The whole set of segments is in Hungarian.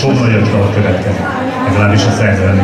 Dal következik, legalábbis a szerzelmi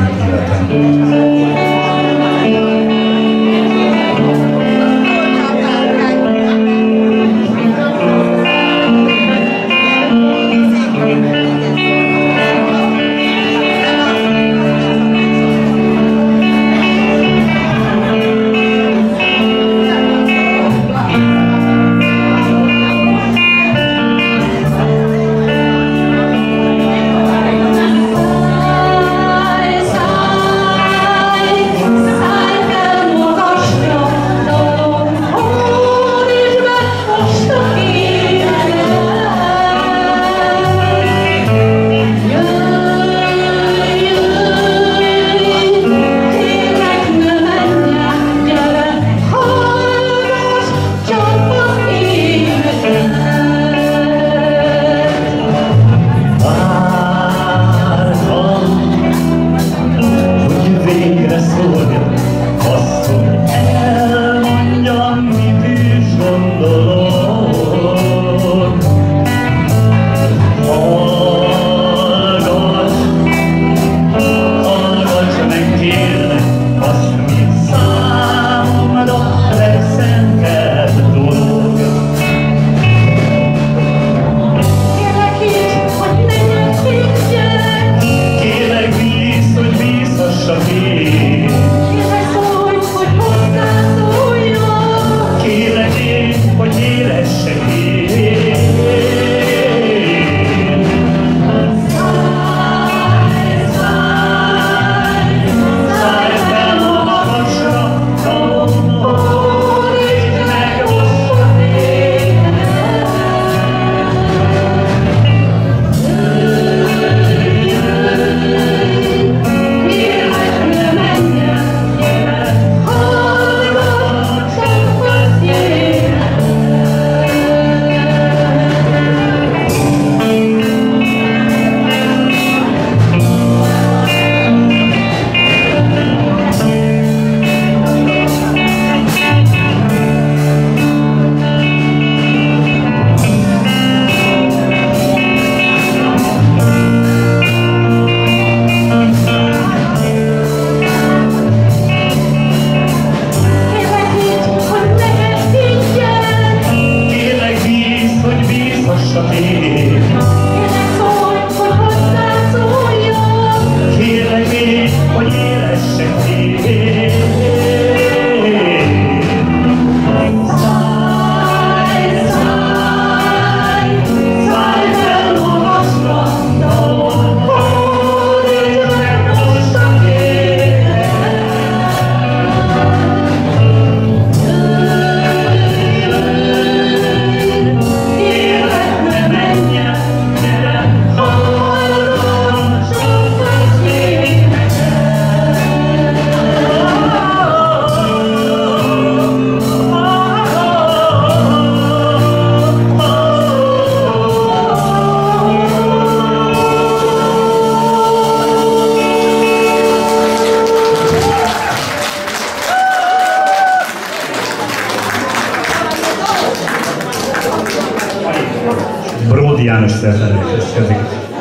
illeten. János szerzelékhez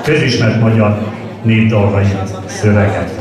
közismert magyar népdalvai szöveget.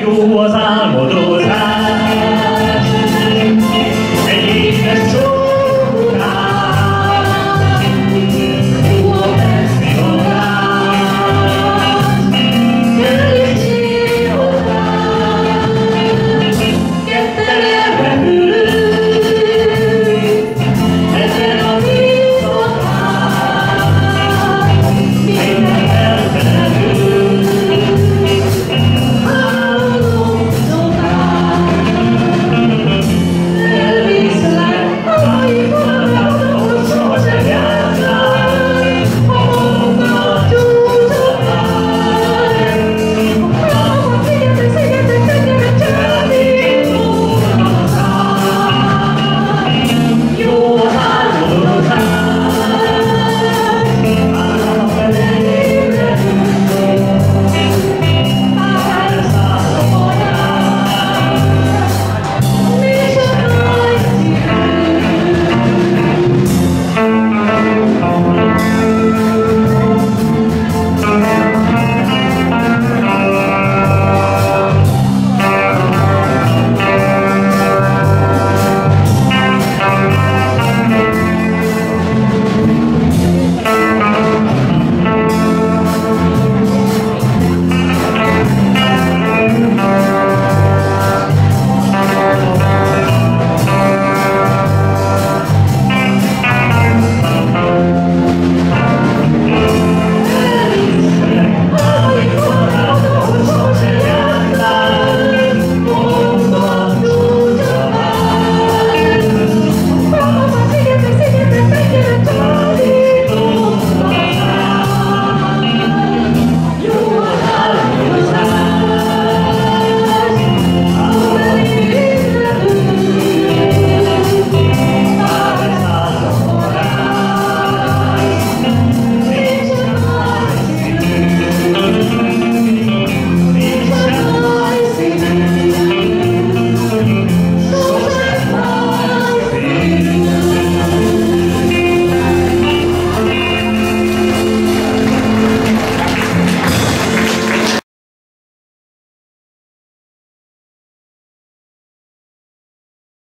Jó az álmodozás,